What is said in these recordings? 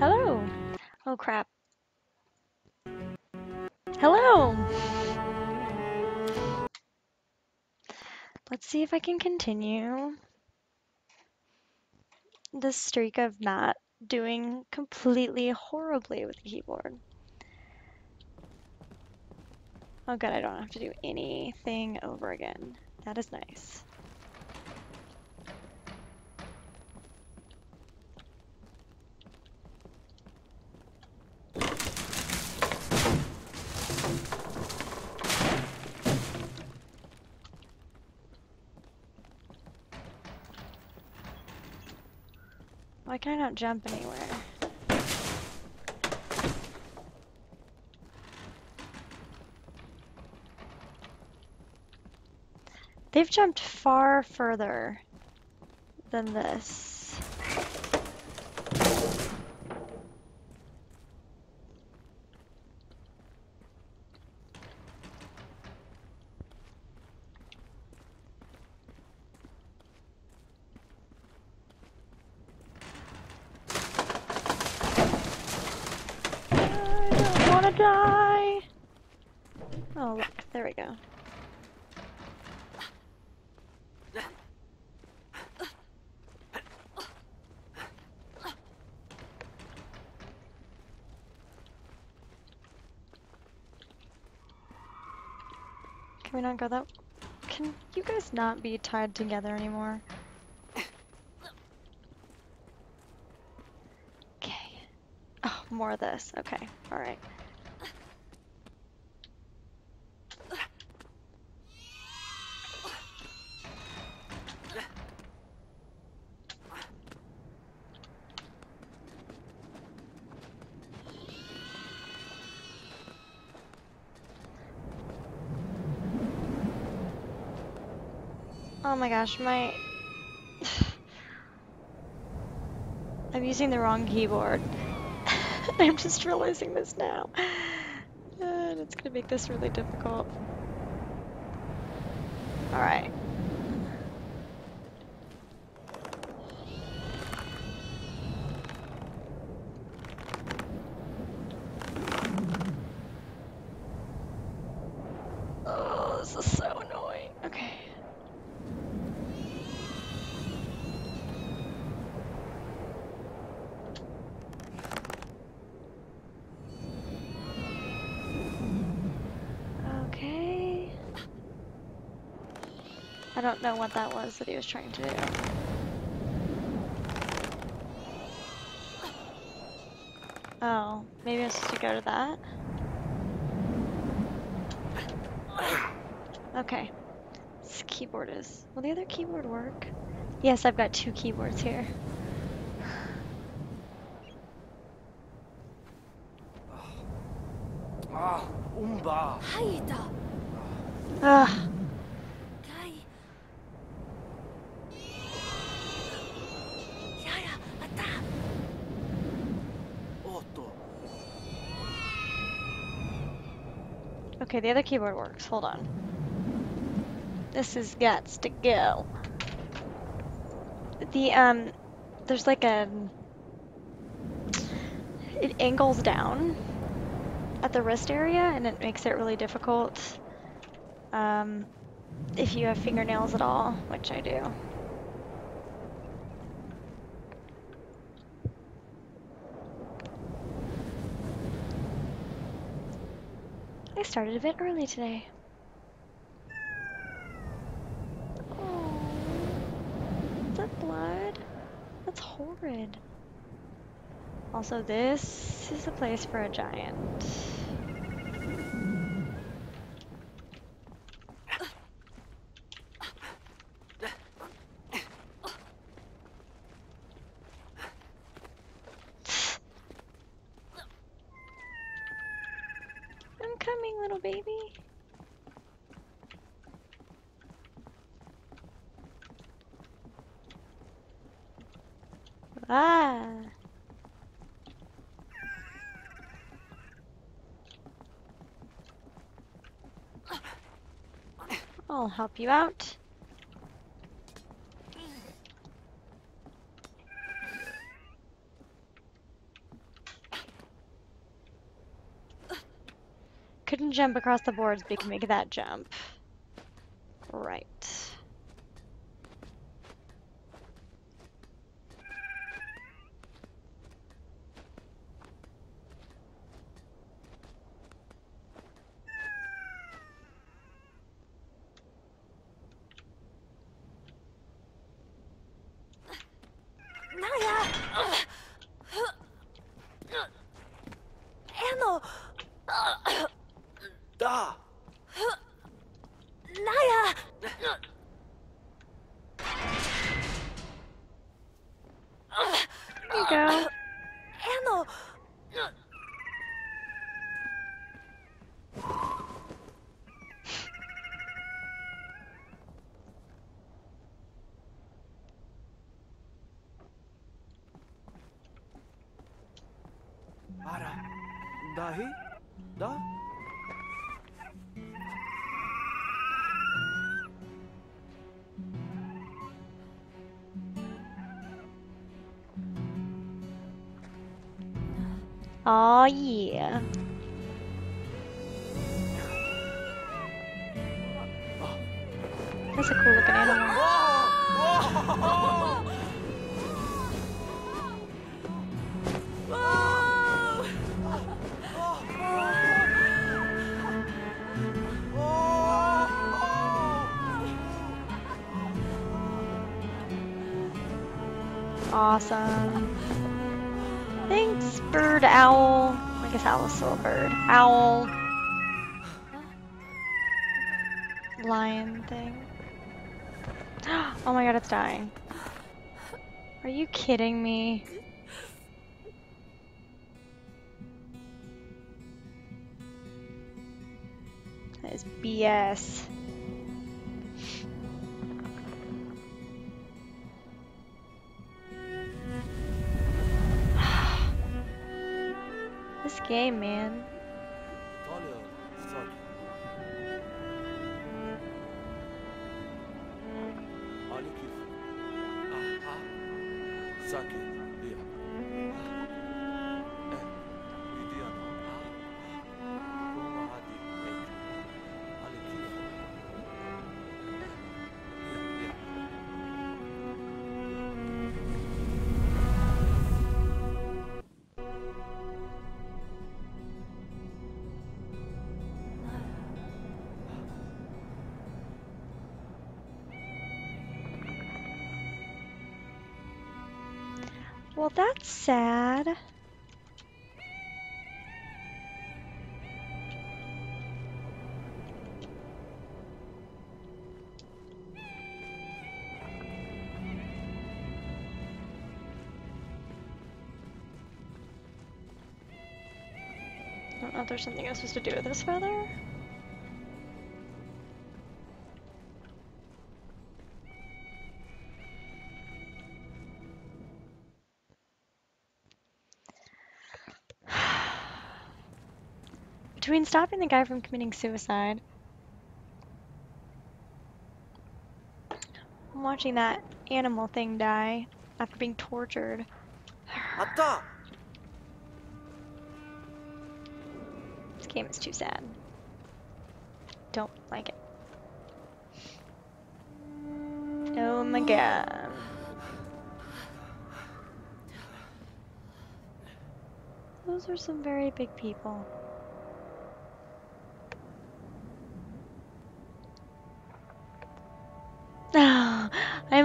Hello. Oh crap. Hello. Let's see if I can continue this streak of not doing completely horribly with the keyboard. Oh good, I don't have to do anything over again. That is nice. Can I not jump anywhere? They've jumped far further than this. I don't wanna die. Oh, look, there we go. That? Can you guys not be tied together anymore? Okay. Oh, more of this. Okay, alright. Oh my gosh, my... I'm using the wrong keyboard. I'm just realizing this now. And it's gonna make this really difficult. Alright. Oh, this is so annoying. Okay. Okay. I don't know what that was that he was trying to do. Oh, maybe I'm to go to that? Okay. This keyboard is... Will the other keyboard work? Yes, I've got two keyboards here. Ah, Umba! Okay, the other keyboard works. Hold on. This has got to go. The, um, there's like a. It angles down at the wrist area and it makes it really difficult um, if you have fingernails at all, which I do. I started a bit early today. Oh, is that blood? That's horrid. Also, this is a place for a giant. help you out. Couldn't jump across the boards, but can make that jump. Aw, yeah. That's a cool looking animal. Awesome. Bird owl. I guess owl is still a bird. Owl. Lion thing. Oh my god, it's dying. Are you kidding me? That is BS. Game, man. There's something I'm supposed to do with this feather. Between stopping the guy from committing suicide watching that animal thing die after being tortured. game is too sad. Don't like it. Oh my god. Those are some very big people.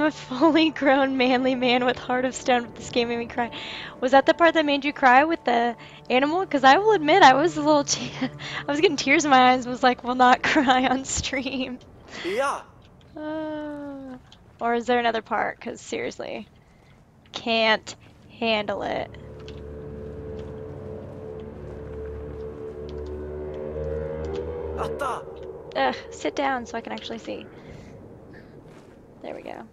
A fully grown manly man with heart of stone, but this game made me cry. Was that the part that made you cry with the animal? Because I will admit, I was a little, I was getting tears in my eyes. Was like, will not cry on stream. Yeah! Uh, or is there another part? Because seriously, can't handle it. Ugh, sit down so I can actually see. There we go.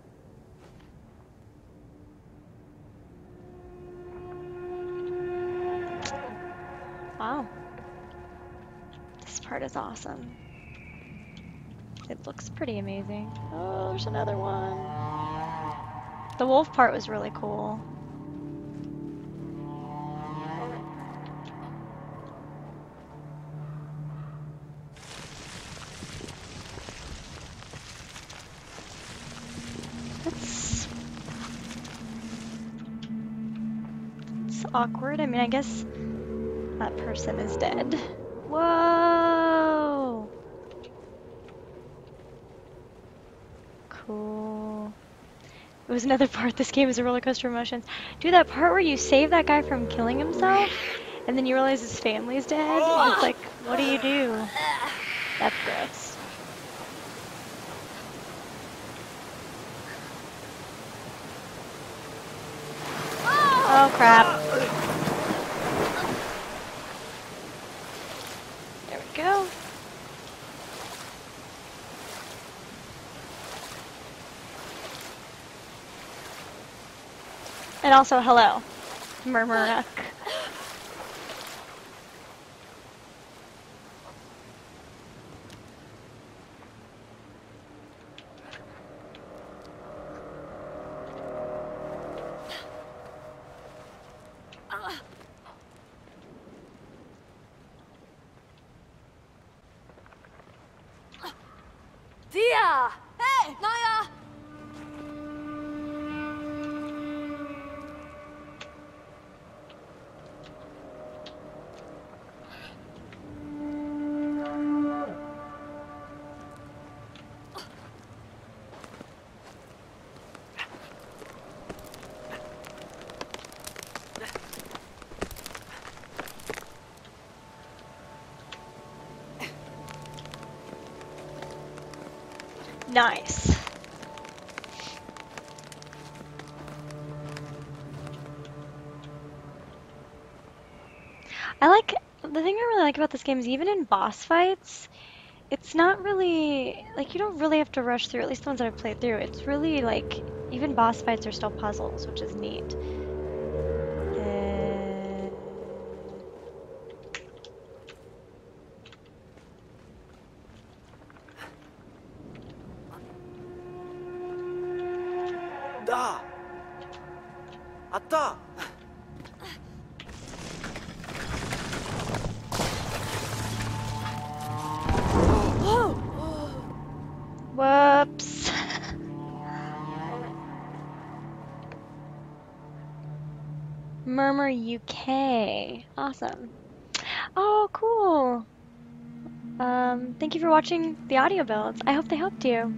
Wow. This part is awesome. It looks pretty amazing. Oh, there's another one. The wolf part was really cool. awkward. I mean, I guess that person is dead. Whoa! Cool. It was another part. This game is a roller coaster of emotions. Do that part where you save that guy from killing himself, and then you realize his family's dead. It's like, what do you do? That's gross. Oh crap. There we go. And also, hello, Murmuruk. Nice. I like the thing I really like about this game is even in boss fights, it's not really like you don't really have to rush through. At least the ones that I've played through, it's really like even boss fights are still puzzles, which is neat. Murmur UK. Awesome. Oh, cool. Um, thank you for watching the audio builds. I hope they helped you.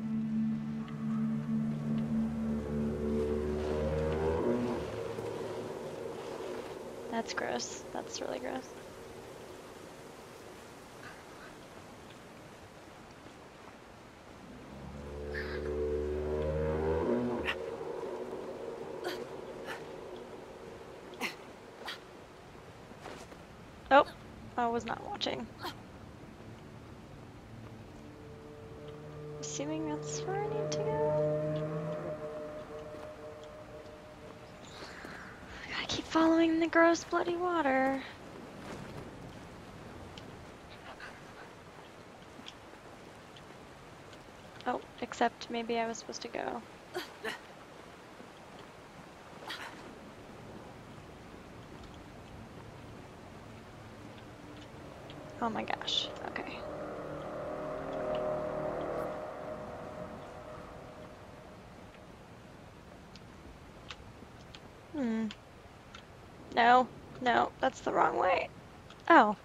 That's gross. That's really gross. Oh, I was not watching. Assuming that's where I need to go. I gotta keep following the gross bloody water. Oh, except maybe I was supposed to go. Oh my gosh. Okay. Hmm. No, no, that's the wrong way. Oh.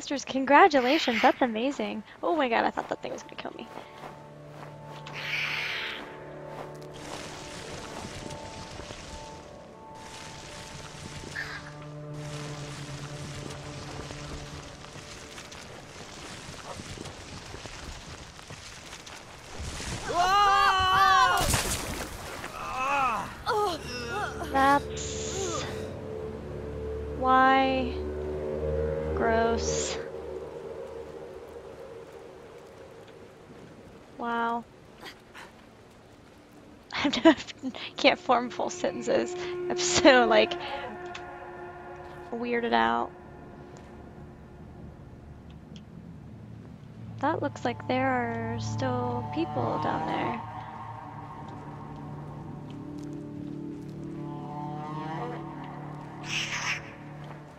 Masters. Congratulations. That's amazing. Oh my god, I thought that thing was gonna kill me. Can't form full sentences. I'm so like weirded out. that looks like there are still people down there.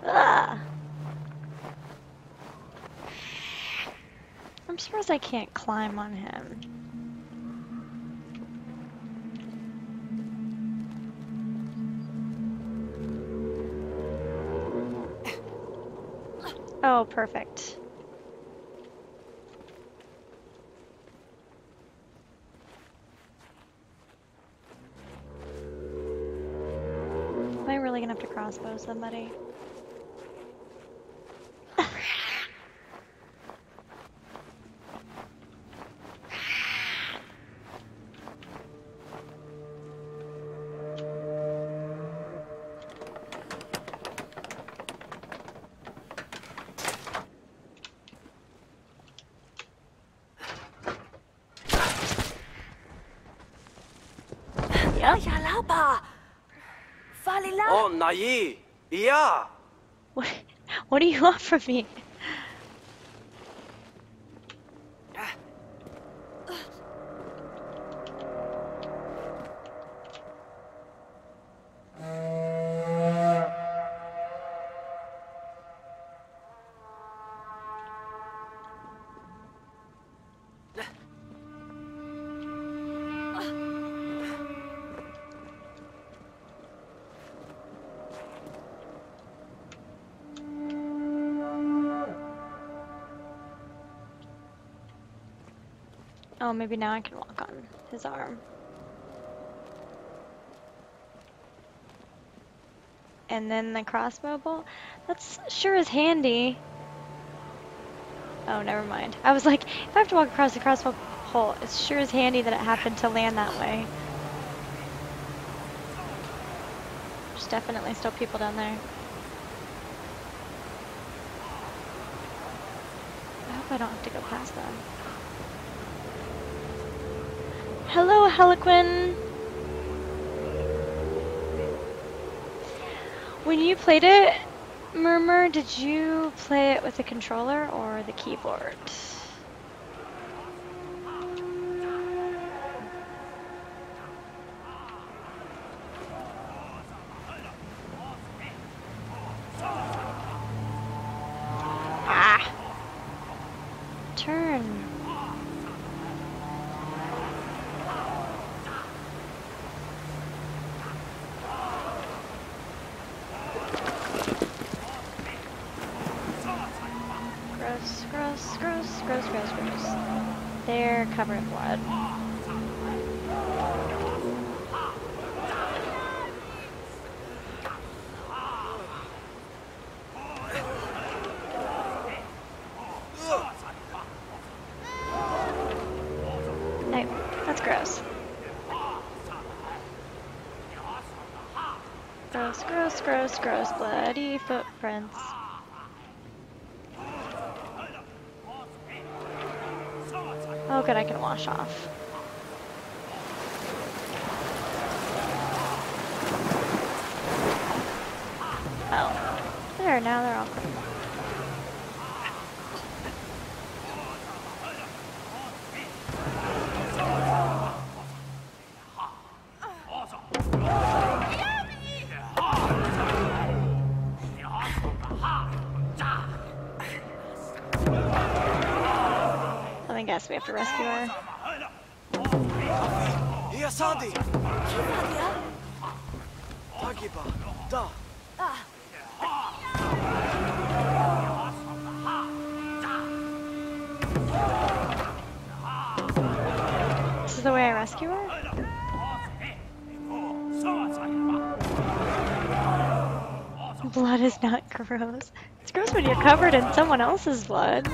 Ah! I'm surprised I can't climb on him. Oh, perfect. Am I really gonna have to crossbow somebody? Nayi! Yeah! What, what do you want from me? Oh, maybe now I can walk on his arm. And then the crossbow bolt? That's sure is handy. Oh, never mind. I was like, if I have to walk across the crossbow hole, it's sure is handy that it happened to land that way. There's definitely still people down there. I hope I don't have to go past them. Hello, Heliquin! When you played it, Murmur, did you play it with the controller or the keyboard? Ah! Turn. Gross, gross, gross, gross, gross, gross. They're covered in blood. Hey, that's gross. Gross, gross, gross, bloody footprints. Oh good, I can wash off. Oh. There, now they're all clean. Guess we have to rescue her. Here, Sandy! Kiva, Tagiba! This is the way I rescue her? Blood is not gross. It's gross when you're covered in someone else's blood.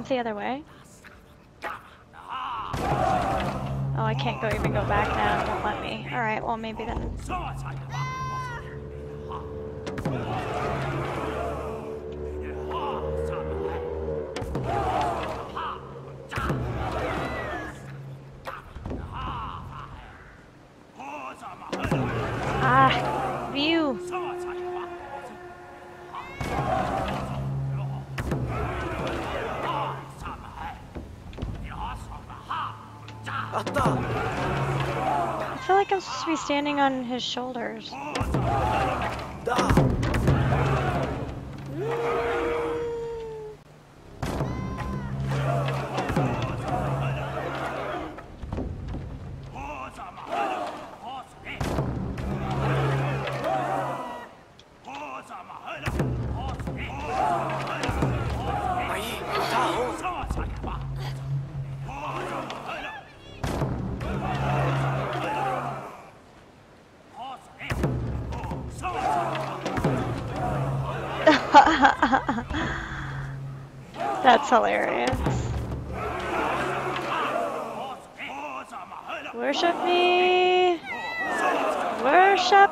Jump the other way? Oh, I can't go even go back now. It won't let me. Alright, well maybe then. Ah! Standing on his shoulders. That's hilarious. Worship me! Worship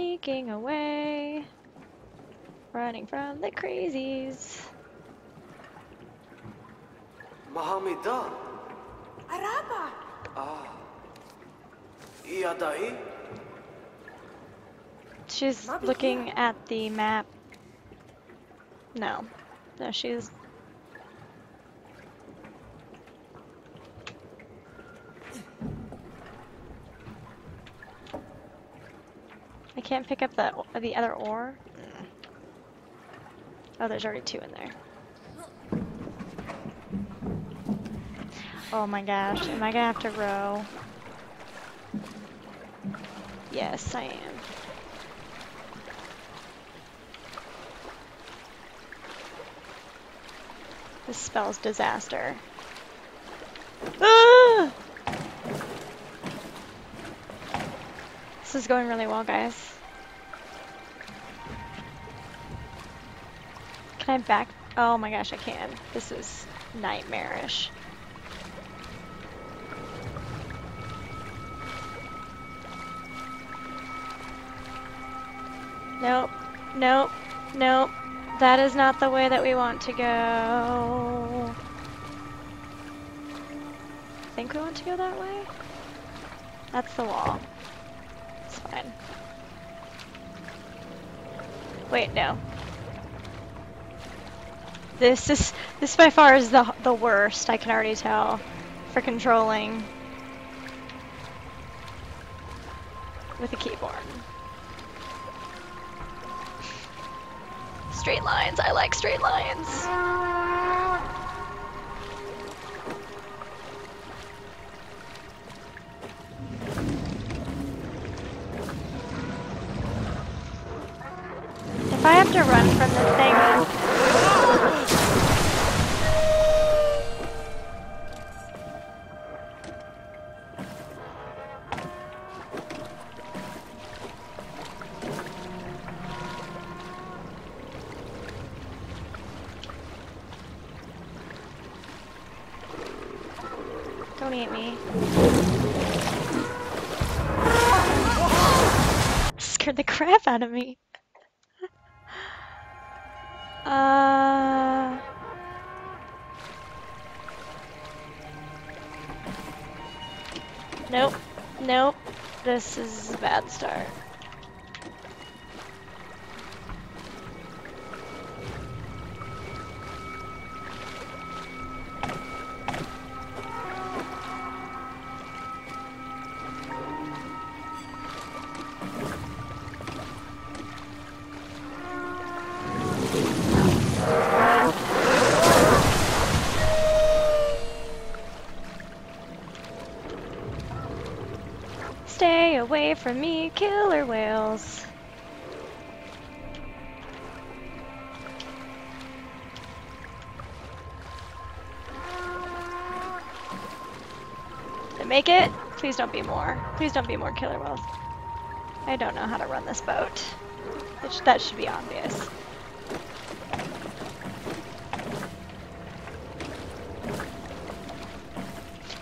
sneaking away, running from the crazies. Mohameda. Araba. Ah. Yadai. She's looking at the map. No. No, she's can't pick up the the other ore. Oh, there's already two in there. Oh my gosh, am I gonna have to row? Yes, I am. This spells disaster. Ah! This is going really well, guys. Can I back? Oh my gosh, I can. This is nightmarish. Nope. Nope. Nope. That is not the way that we want to go. I think we want to go that way? That's the wall. It's fine. Wait, no. This is this by far is the the worst. I can already tell for controlling with a keyboard. Straight lines. I like straight lines. If I have to run from this is from me, killer whales. Did make it? Please don't be more. Please don't be more killer whales. I don't know how to run this boat. Sh- that should be obvious.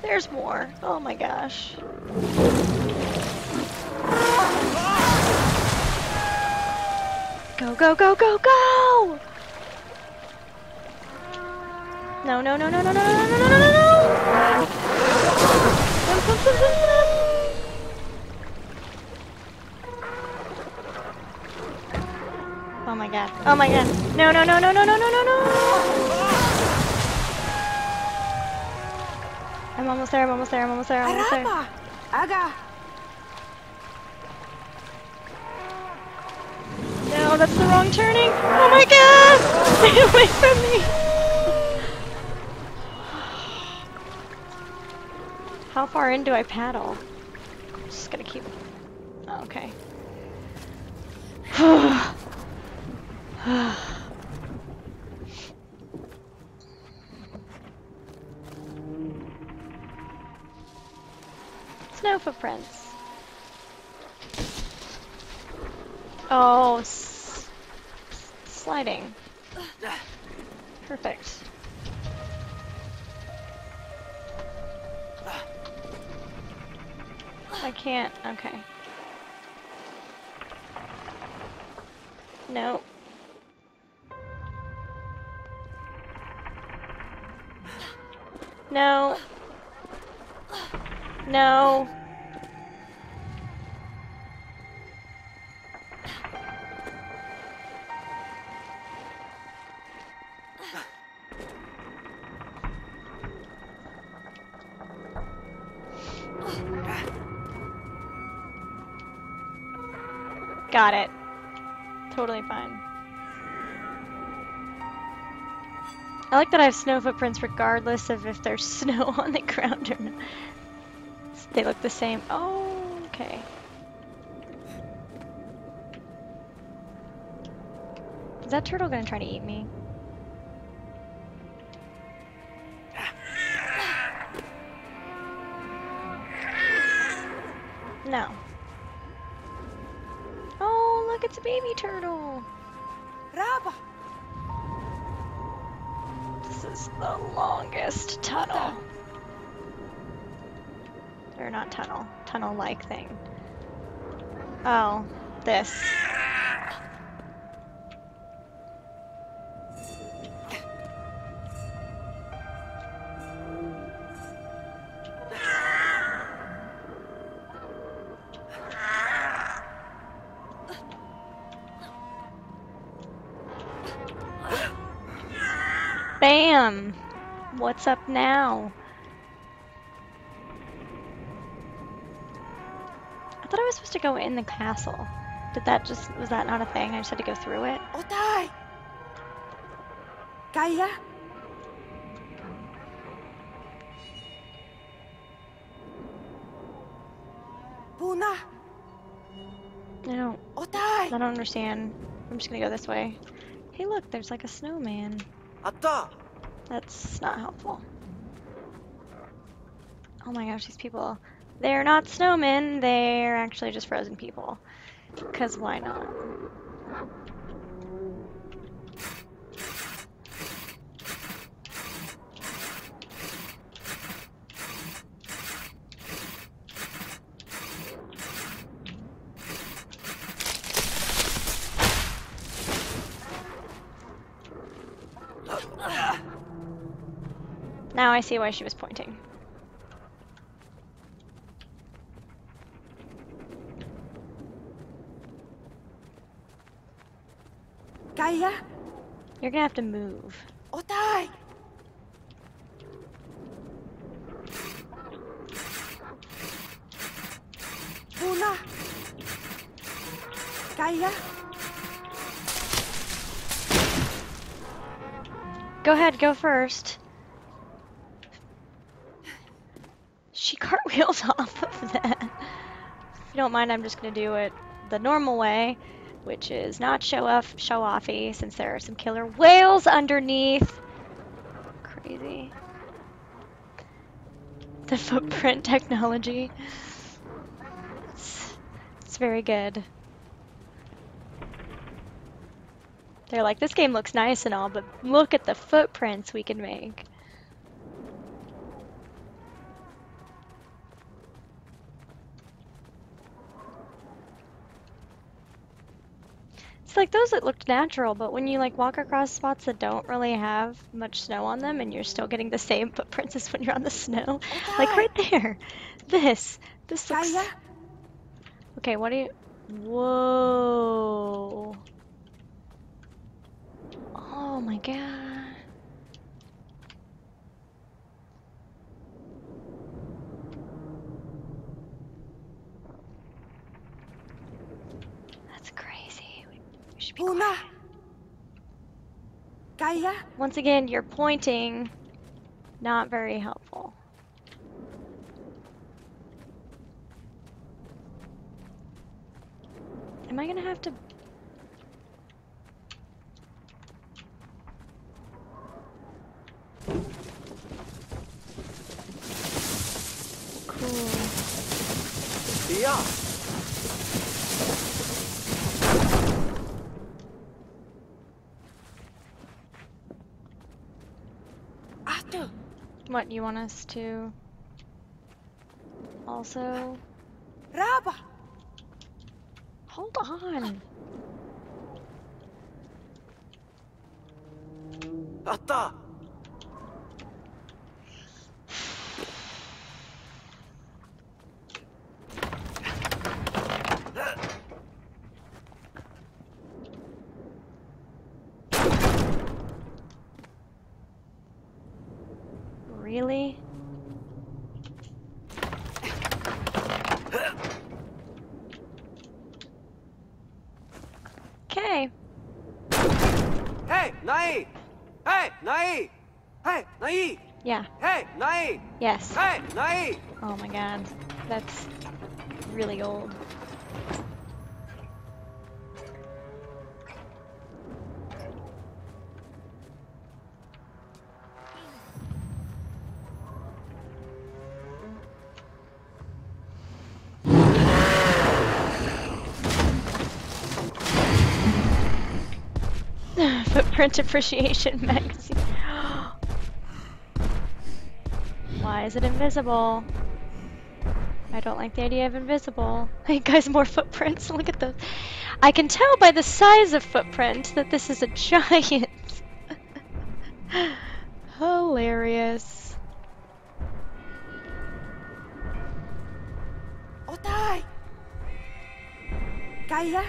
There's more. Oh my gosh. Go, go, go, go! No, no, no, no, no, no, no, no, no, no, no! Oh my god. Oh my god. No, no, no, no, no, no, no, no, no! I'm almost there, I'm almost there, I'm almost there, I'm almost there. Araba! Aga! Wrong turning. Oh my god! Stay away from me! How far in do I paddle? I'm just gonna keep. Oh, okay. Snow footprints. Oh, sliding. Perfect. I can't. Okay. No. No. No. Got it. Totally fine. I like that I have snow footprints regardless of if there's snow on the ground or not. They look the same. Oh, okay. Is that turtle gonna try to eat me? Tunnel-like thing. Oh, this. Bam! What's up now? To go in the castle. Did that just, was that not a thing? I just had to go through it? Otay! Kaya? Puna! I don't, Otay! I don't understand. I'm just gonna go this way. Hey look, there's like a snowman. Atta! That's not helpful. Oh my gosh, these people. They're not snowmen, they're actually just frozen people. Because why not? Now I see why she was pointing. Kaya? You're gonna have to move. Otay! Puna! Kaya? Go ahead, go first. She cartwheels off of that. If you don't mind, I'm just gonna do it the normal way, which is not show off, show offy, since there are some killer whales underneath. Crazy. The footprint technology. It's, it's very good. They're like, this game looks nice and all, but look at the footprints we can make. Like those that looked natural, but when you like walk across spots that don't really have much snow on them and you're still getting the same footprints as when you're on the snow. Oh like right there. This. This looks Okay, what do you Whoa. Oh my god. That's crazy. We, quiet. Kaya, Once again, you're pointing. Not very helpful. Am I gonna have to? Cool. Yeah. Atu, What you want us to? Also, Raba, hold on. あ Footprint Appreciation Magazine. Why is it invisible? I don't like the idea of invisible. Hey guys, more footprints. Look at those. I can tell by the size of footprint that this is a giant. Hilarious. Otai. Kaya,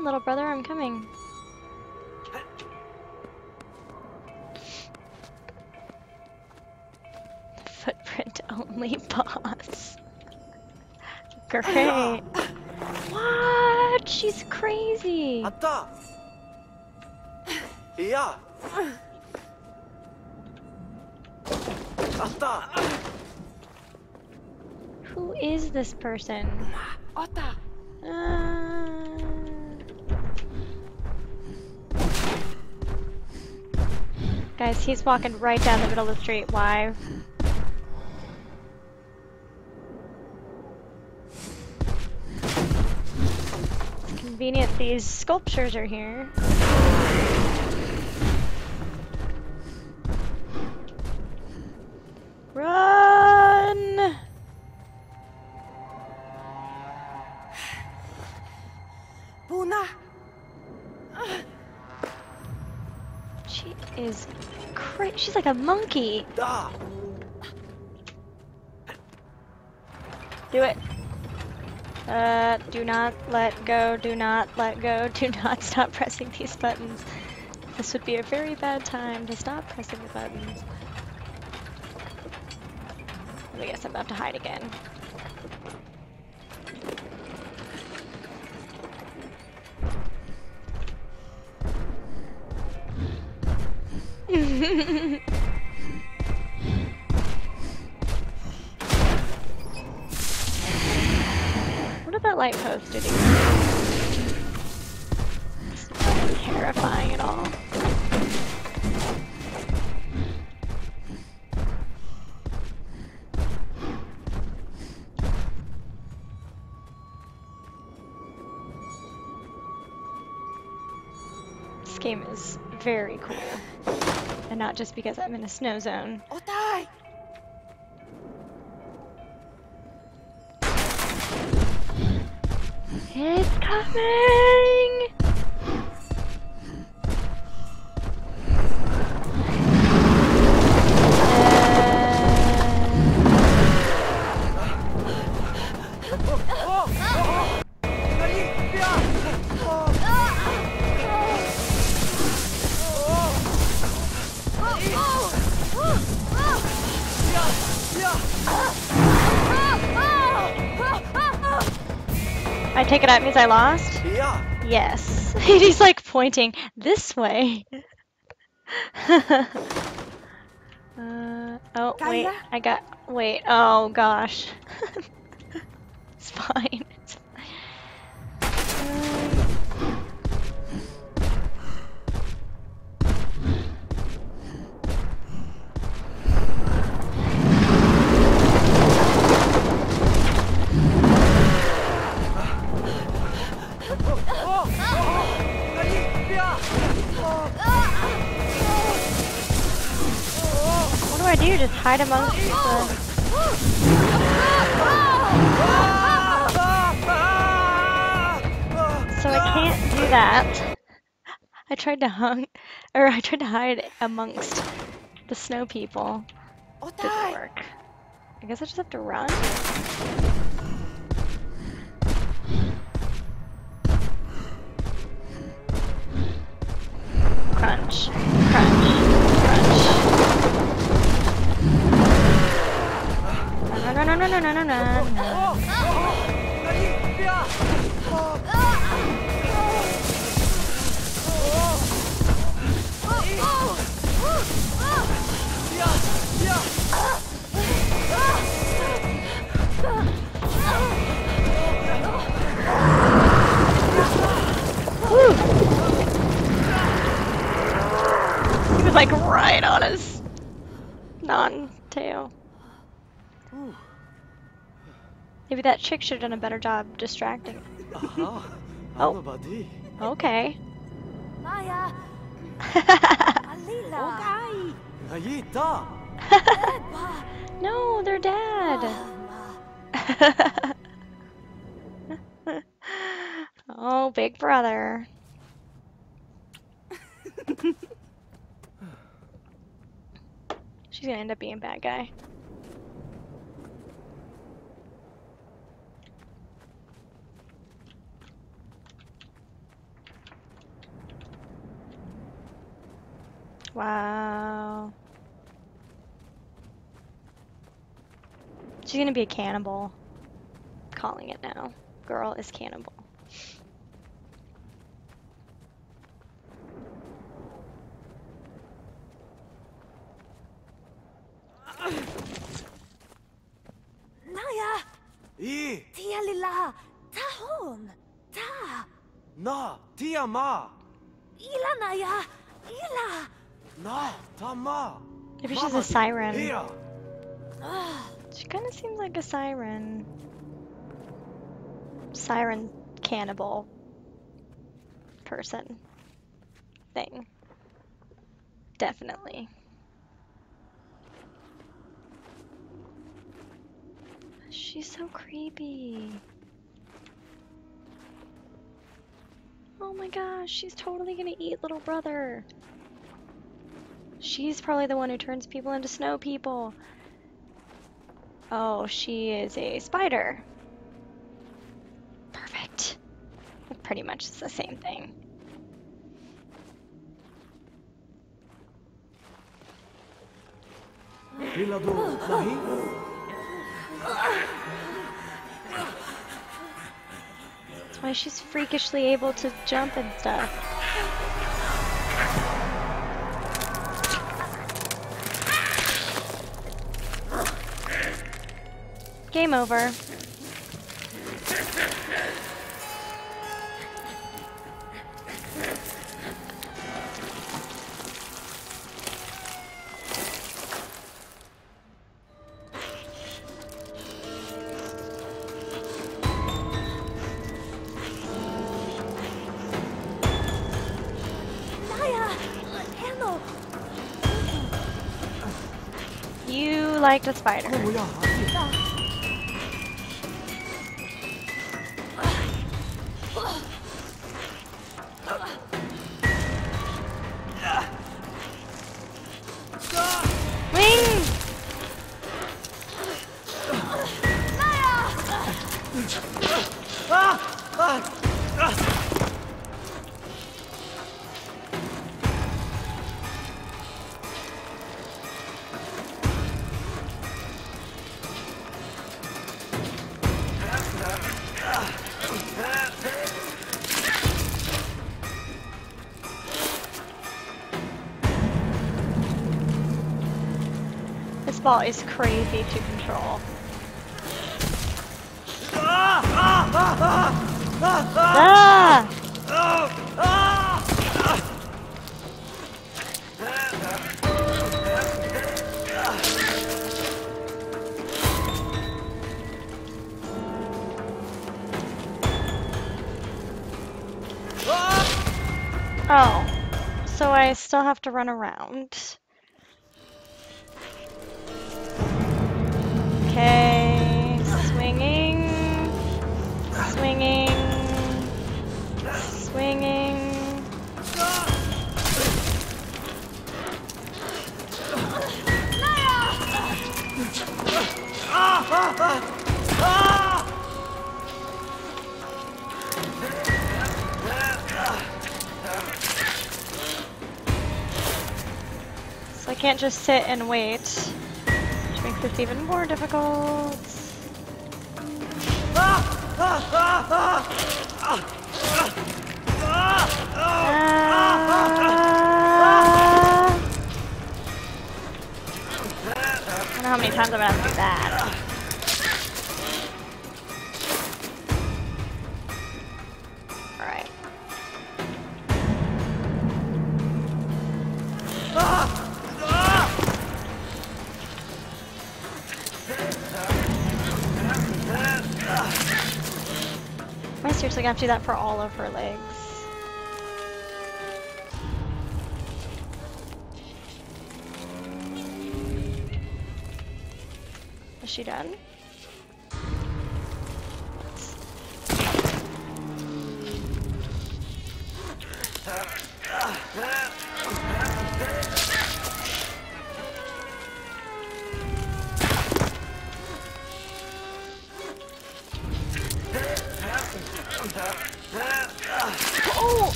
on, little brother, I'm coming. Footprint only boss. Great. what? She's crazy. Yeah. Who is this person? Uh, Guys, he's walking right down the middle of the street. Why? It's convenient these sculptures are here. Run! She's like a monkey. だ Do it. Uh, do not let go, do not let go, do not stop pressing these buttons. This would be a very bad time to stop pressing the buttons. I guess I'm about to hide again. what did that light post do? Terrifying at all. This game is very cool. Not just because I'm in a snow zone. Otai! It's coming! It that means I lost? Yeah. Yes. He's like pointing this way. uh, oh, wait. I got. Wait. Oh, gosh. It's fine. What do I do? Just hide amongst the. So I can't do that. I tried to hung, or I tried to hide amongst the snow people. Didn't work. I guess I just have to run. Crunch, crunch. no, no, no, He was like right on his non-tail. Maybe that chick should have done a better job distracting. Uh-huh. Aha. Oh. Ano ba? Okay. Maya, Alila, Otai! Nayita. No, they're dead. Oh, big brother. She's gonna end up being bad guy. Wow. She's gonna be a cannibal. Calling it now. Girl is cannibal. Naya, I. tia lila, tahon, ta, Na. Tia ma. ila Naya, ila. Maybe she's a siren. She kind of seems like a siren. Siren cannibal person thing. Definitely. She's so creepy. Oh my gosh, she's totally gonna eat little brother. She's probably the one who turns people into snow people. Oh, she is a spider. Perfect. Pretty much the same thing. That's why she's freakishly able to jump and stuff. Game over. You liked a spider. Oh, This is crazy to control. Ah! Oh, so I still have to run around. Can't just sit and wait, which makes this even more difficult. Ah. I don't know how many times I'm gonna have to do that. Am I have to do that for all of her legs? Is she done?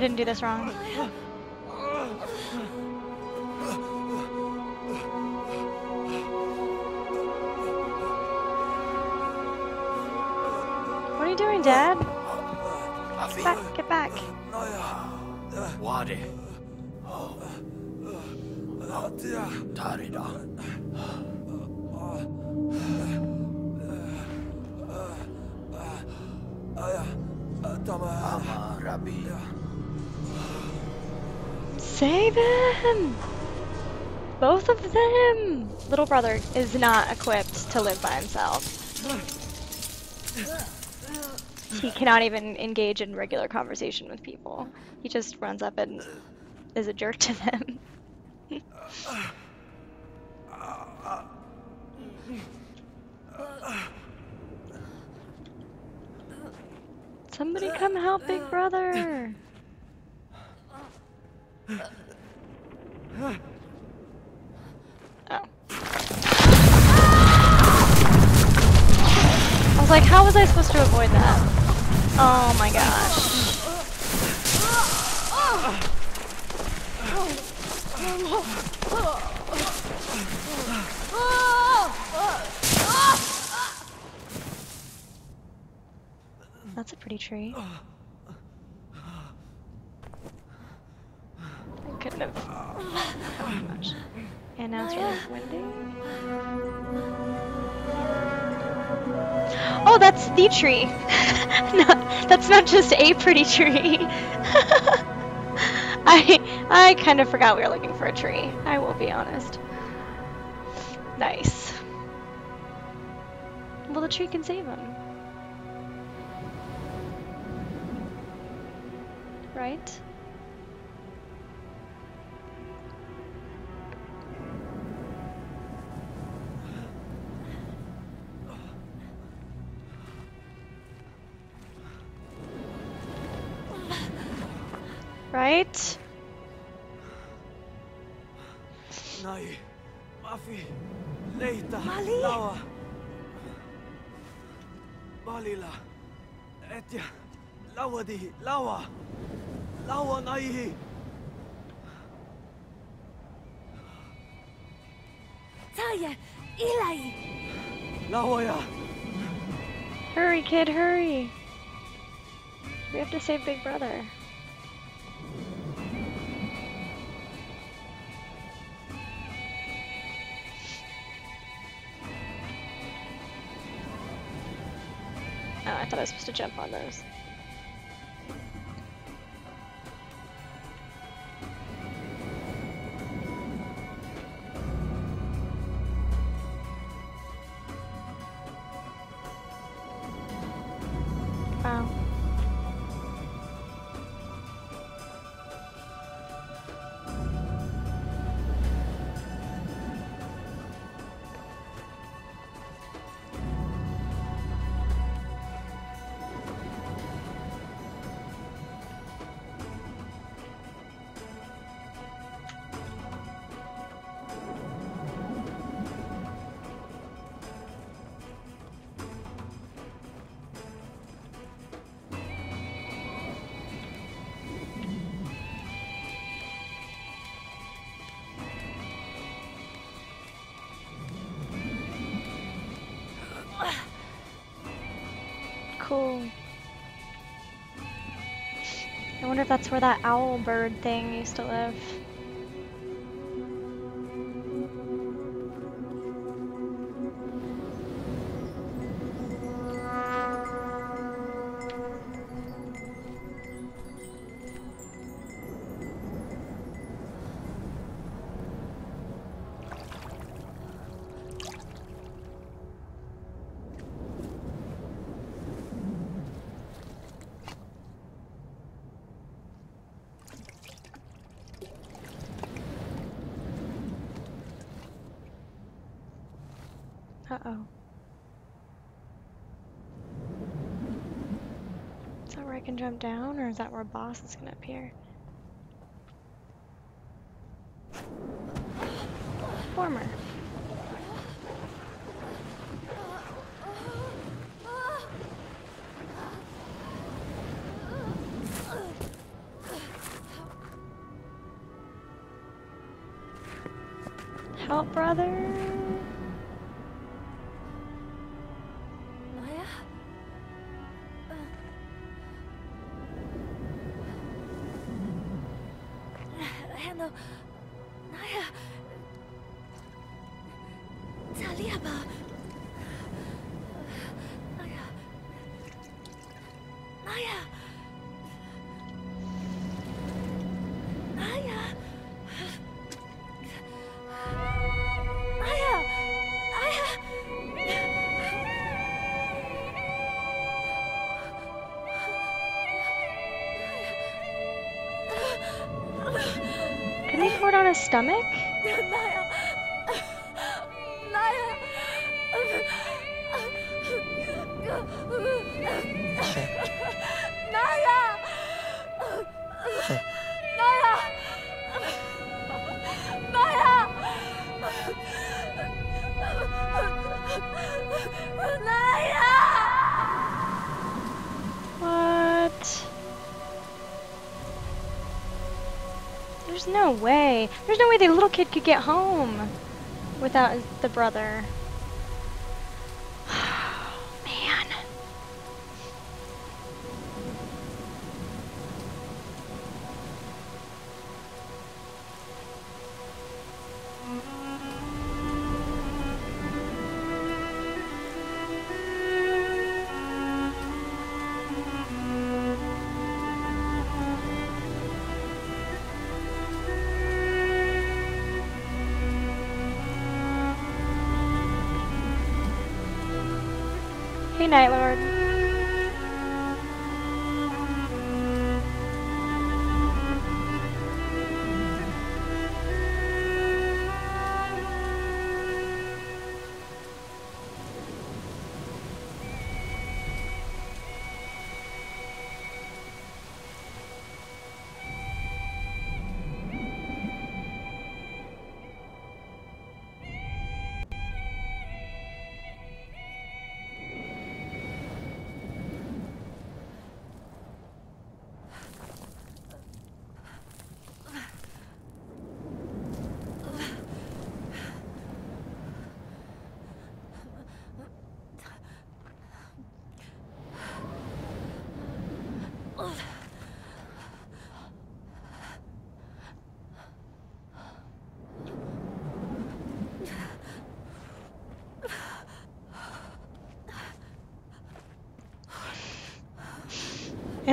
I didn't do this wrong. What are you doing, Dad? Get back, get back. Wadi. Tarida. Ama Save him! Both of them! Little brother is not equipped to live by himself. He cannot even engage in regular conversation with people. He just runs up and is a jerk to them. Somebody come help Big Brother! Oh. I was like, how was I supposed to avoid that? Oh my gosh. That's a pretty tree. Couldn't have much. And now it's really windy. Oh, that's the tree. no, that's not just a pretty tree. I I kind of forgot we were looking for a tree. I will be honest. Nice. Well, the tree can save him. Right? Taya, Eli. Lawaya, Hurry, kid, hurry! We have to save Big Brother. Oh, I thought I was supposed to jump on those. That's where that owl bird thing used to live. Boss is gonna appear? Stomach? No way. There's no way the little kid could get home without the brother.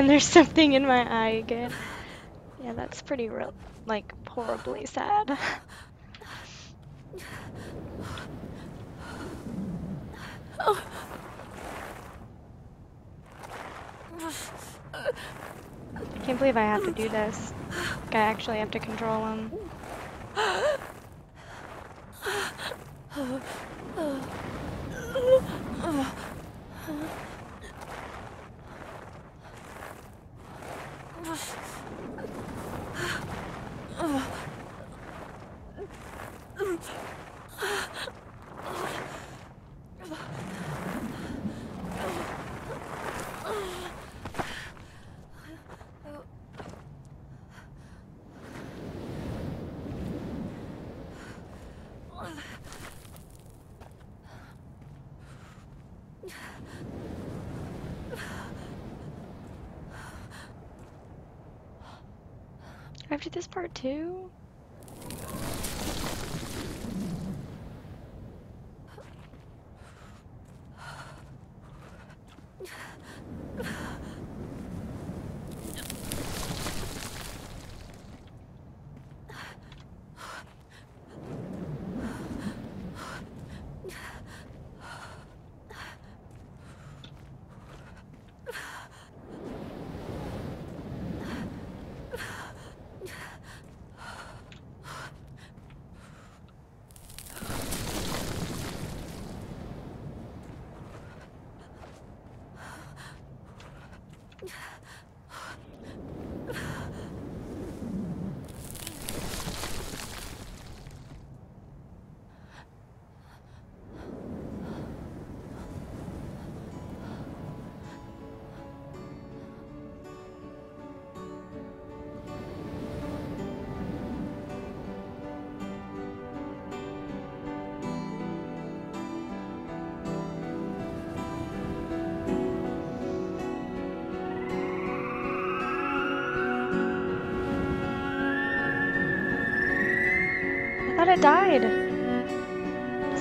There's something in my eye again. Yeah, that's pretty real, like horribly sad. I can't believe I have to do this. Like I actually have to control him. Do I have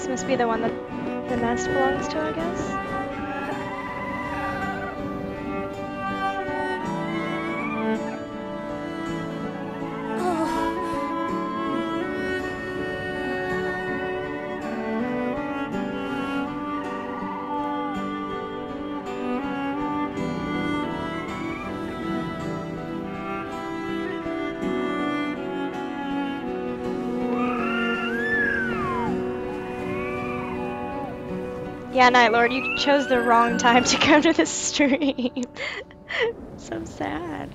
must be the one that the nest belongs to, I guess. Yeah, Night Lord, you chose the wrong time to come to the stream. so sad.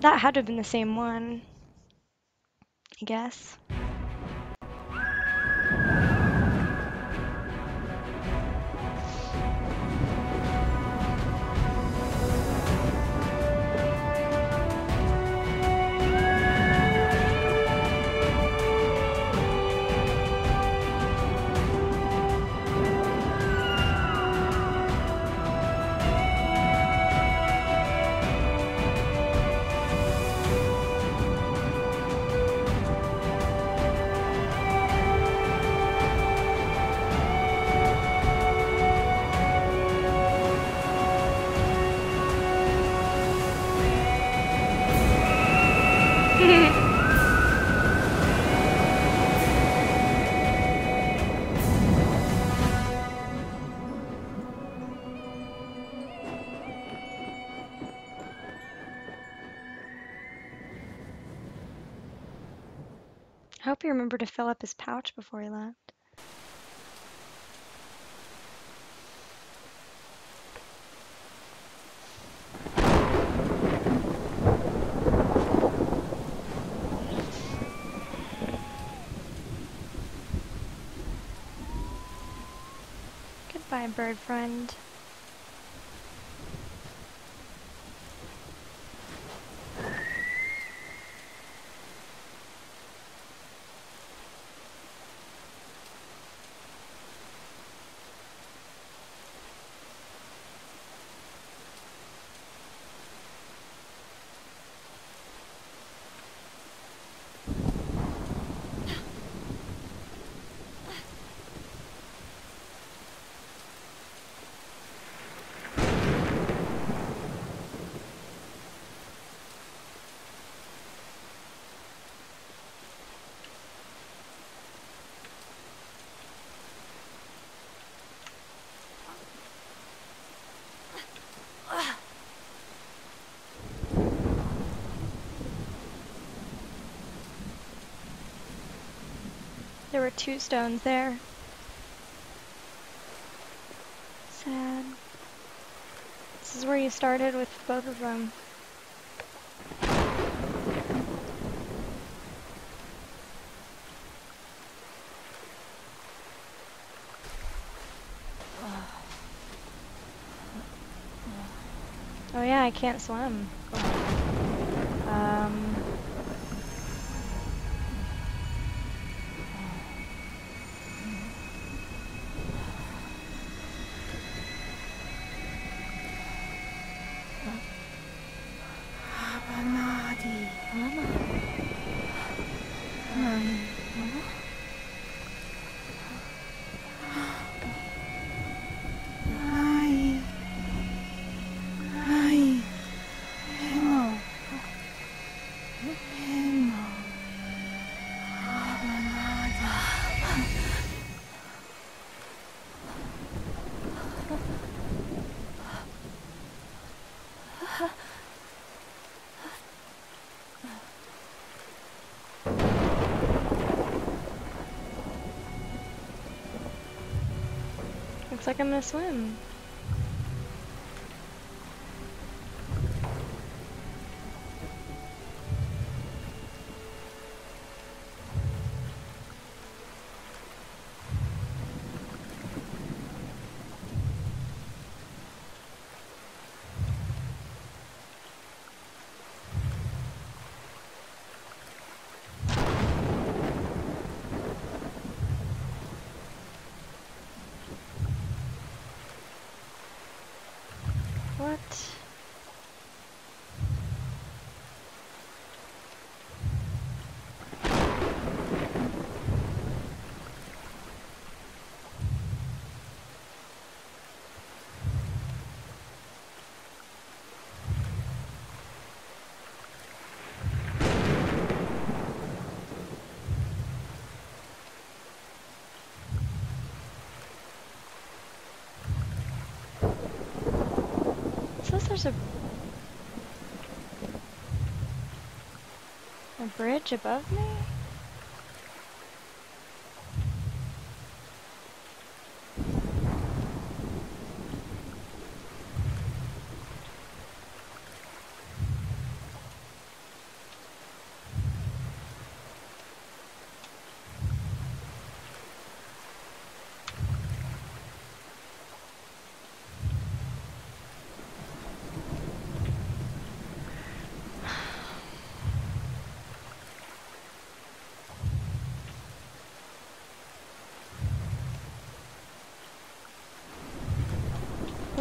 That had to have been the same one. I guess. Remembered to fill up his pouch before he left. Goodbye, bird friend. Two stones there. Sad. This is where you started with both of them. Oh yeah, I can't swim. Looks like I'm gonna swim. What? It says there's a a bridge above me.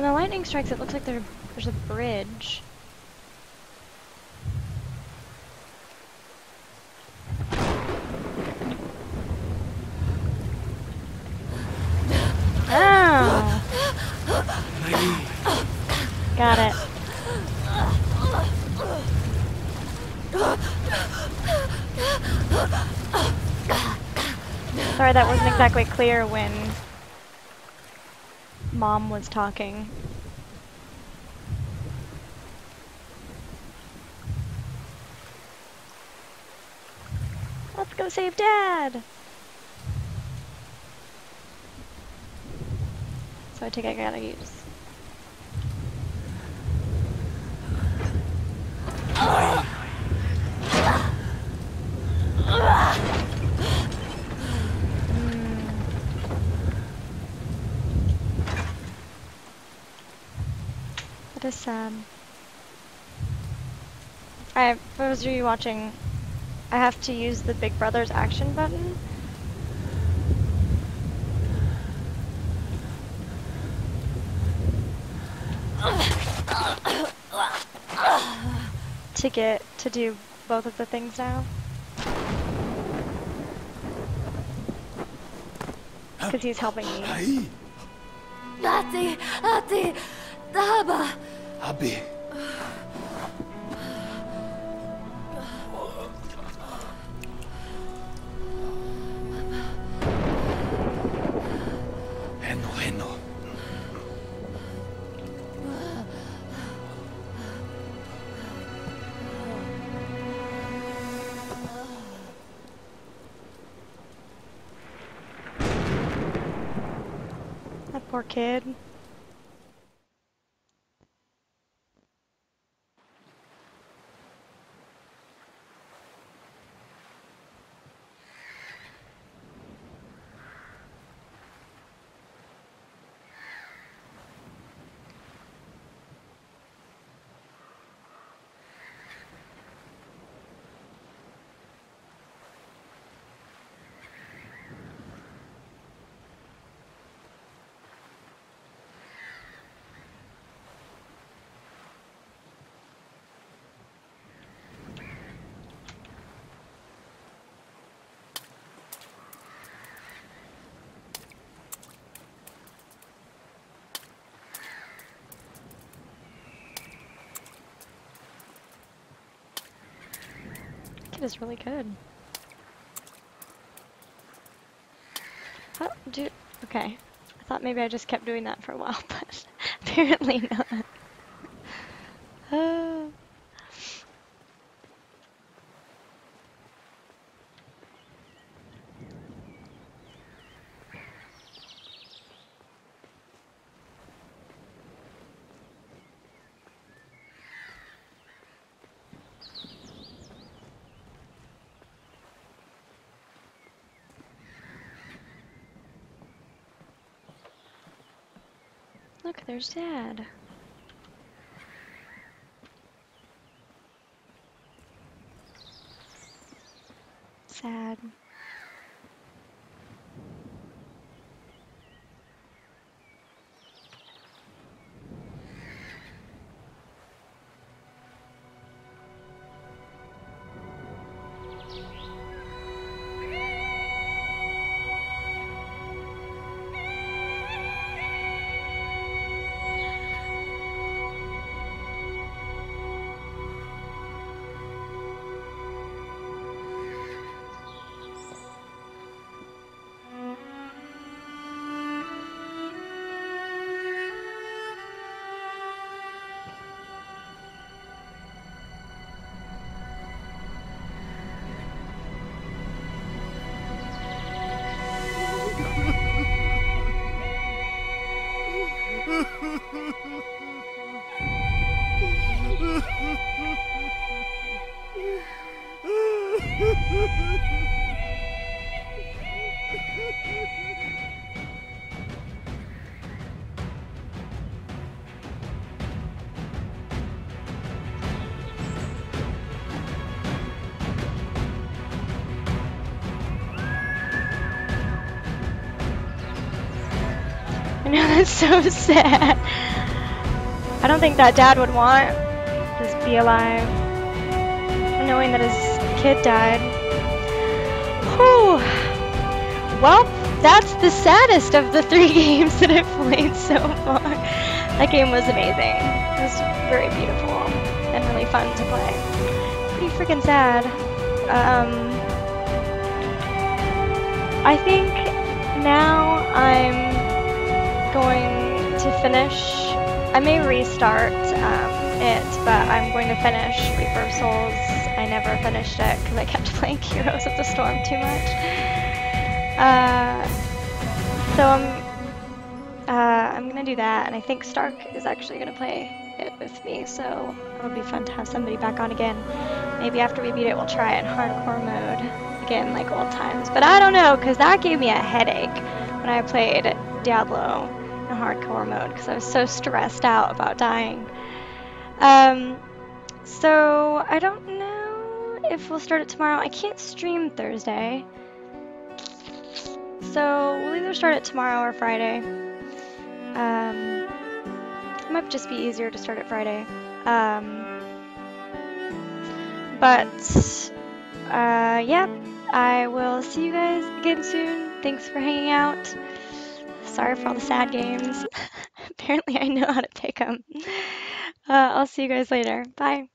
When the lightning strikes, it looks like there, there's a bridge. Ah! Got it. Sorry, that wasn't exactly clear when mom was talking. Let's go save Dad! So I think I gotta use. Hmm. That is sad. I, for those of you watching, I have to use the Big Brother's action button. to get to do both of the things now. Because he's helping me. Ahí, Ati, Ati, Daba. Abi. Kid. Is really good. Oh, How do okay. I thought maybe I just kept doing that for a while, but apparently not. Uh, look, there's Dad. Ha ha ha ha! So sad. I don't think that dad would want just be alive, knowing that his kid died. Whew. Well, that's the saddest of the three games that I've played so far. That game was amazing. It was very beautiful and really fun to play. Pretty freaking sad. Um, I think now I'm going to finish. I may restart um, it, but I'm going to finish Reaper of Souls I never finished it because I kept playing Heroes of the Storm too much. Uh, so I'm uh, I'm gonna do that, and I think Stark is actually gonna play it with me, so it'll be fun to have somebody back on again. Maybe after we beat it, we'll try it in hardcore mode again, like old times. But I don't know, because that gave me a headache when I played Diablo in hardcore mode, because I was so stressed out about dying. Um, so I don't know if we'll start it tomorrow. I can't stream Thursday. So we'll either start it tomorrow or Friday. Um, it might just be easier to start it Friday. Um, but uh, yeah, I will see you guys again soon. Thanks for hanging out. Sorry for all the sad games. Apparently, I know how to pick them. Uh, I'll see you guys later. Bye.